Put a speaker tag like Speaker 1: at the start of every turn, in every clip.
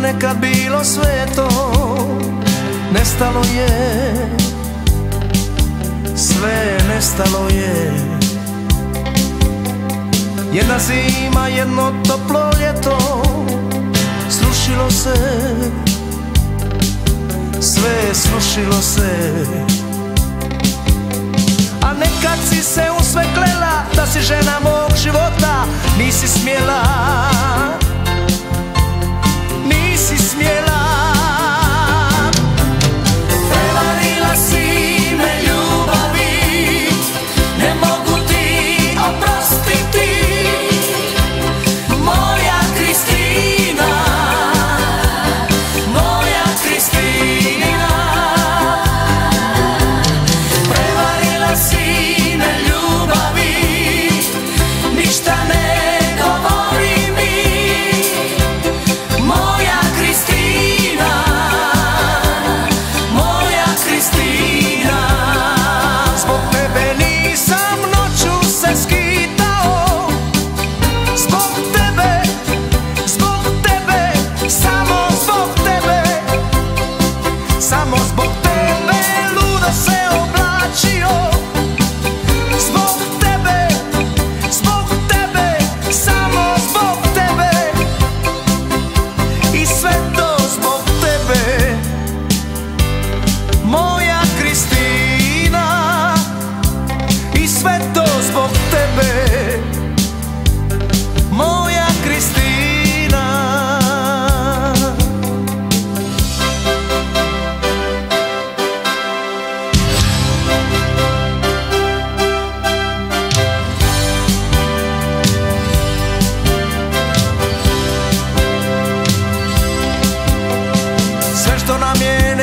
Speaker 1: nekad bilo sveto Nestalo je. Sve nestalo je. Jedna zima, jedno toplo ljeto Slušilo se. Sve slušilo se. A nekad si se sve Kristina. Zbog tebe nisam noću se skidala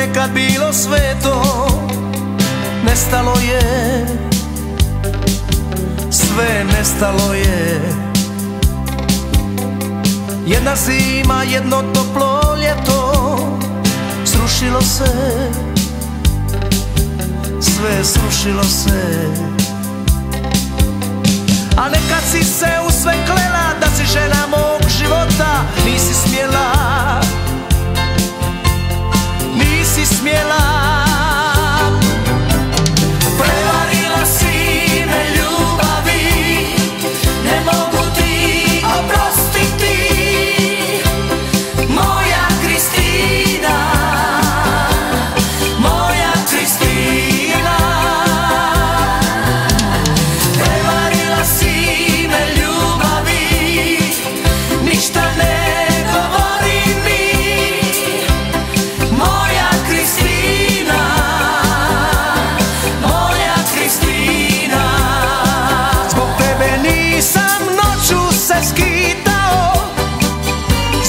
Speaker 1: nekad bilo sveto Nestalo je. Sve nestalo je. Jedna zima, jedno toplo ljeto Srušilo se. Sve srušilo se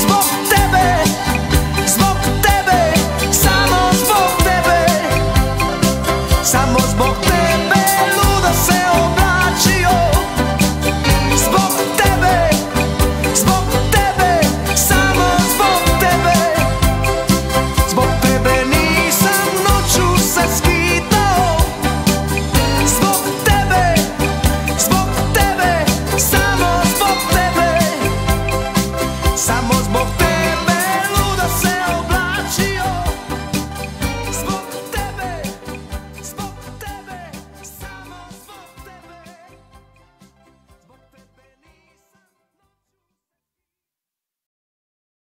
Speaker 2: Xbox zbog tebe luda se